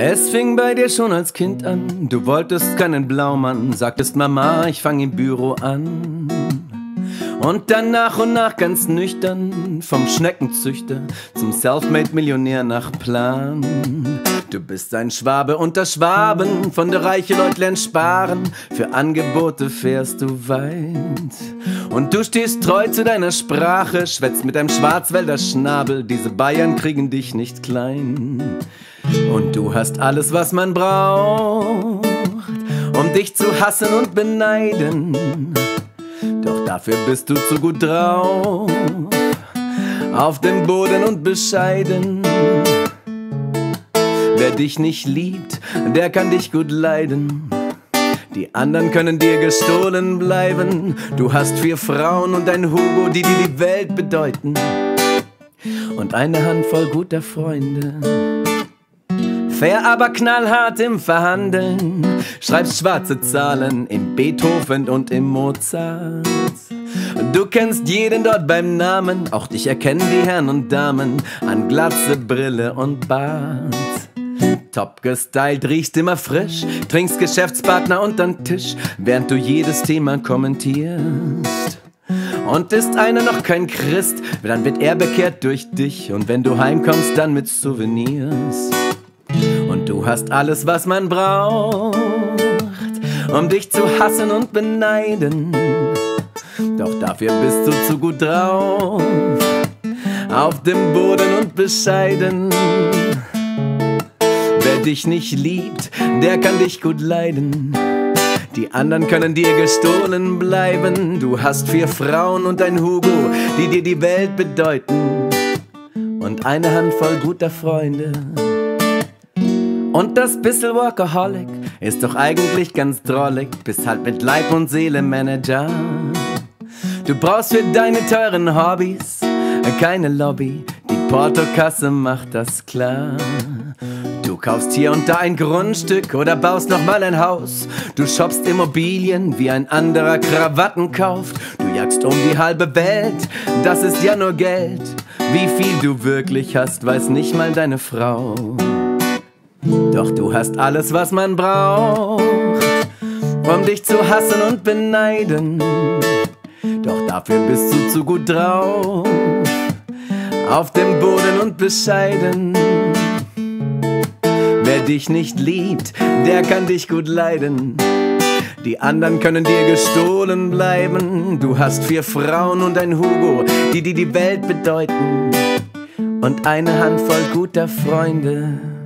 Es fing bei dir schon als Kind an, du wolltest keinen Blaumann, sagtest Mama, ich fang im Büro an. Und dann nach und nach ganz nüchtern, vom Schneckenzüchter zum Selfmade-Millionär nach Plan. Du bist ein Schwabe unter Schwaben, von der reiche Leute lernen sparen, für Angebote fährst du weit. Und du stehst treu zu deiner Sprache, schwätzt mit deinem Schwarzwälder Schnabel, diese Bayern kriegen dich nicht klein. Und du hast alles, was man braucht, um dich zu hassen und beneiden. Doch dafür bist du zu gut drauf, auf dem Boden und bescheiden. Wer dich nicht liebt, der kann dich gut leiden. Die anderen können dir gestohlen bleiben. Du hast vier Frauen und ein Hugo, die dir die Welt bedeuten. Und eine Handvoll guter Freunde. Fair, aber knallhart im Verhandeln. Schreibst schwarze Zahlen im Beethoven und im Mozart. Du kennst jeden dort beim Namen, auch dich erkennen die Herren und Damen an Glatze, Brille und Bart. Top gestylt, riechst immer frisch, trinkst Geschäftspartner untern Tisch, während du jedes Thema kommentierst. Und ist einer noch kein Christ, dann wird er bekehrt durch dich und wenn du heimkommst, dann mit Souvenirs. Und du hast alles, was man braucht, um dich zu hassen und beneiden. Doch dafür bist du zu gut drauf, auf dem Boden und bescheiden. Dich nicht liebt, der kann dich gut leiden. Die anderen können dir gestohlen bleiben. Du hast vier Frauen und ein Hugo, die dir die Welt bedeuten. Und eine Handvoll guter Freunde. Und das bissel Workaholic ist doch eigentlich ganz drollig, bist halt mit Leib und Seele Manager. Du brauchst für deine teuren Hobbys keine Lobby, die Portokasse macht das klar. Du kaufst hier und da ein Grundstück oder baust nochmal ein Haus. Du shoppst Immobilien, wie ein anderer Krawatten kauft. Du jagst um die halbe Welt, das ist ja nur Geld. Wie viel du wirklich hast, weiß nicht mal deine Frau. Doch du hast alles, was man braucht, um dich zu hassen und beneiden. Doch dafür bist du zu gut drauf, auf dem Boden und bescheiden. Dich nicht liebt, der kann dich gut leiden. Die anderen können dir gestohlen bleiben. Du hast vier Frauen und ein Hugo, die dir die Welt bedeuten. Und eine Handvoll guter Freunde.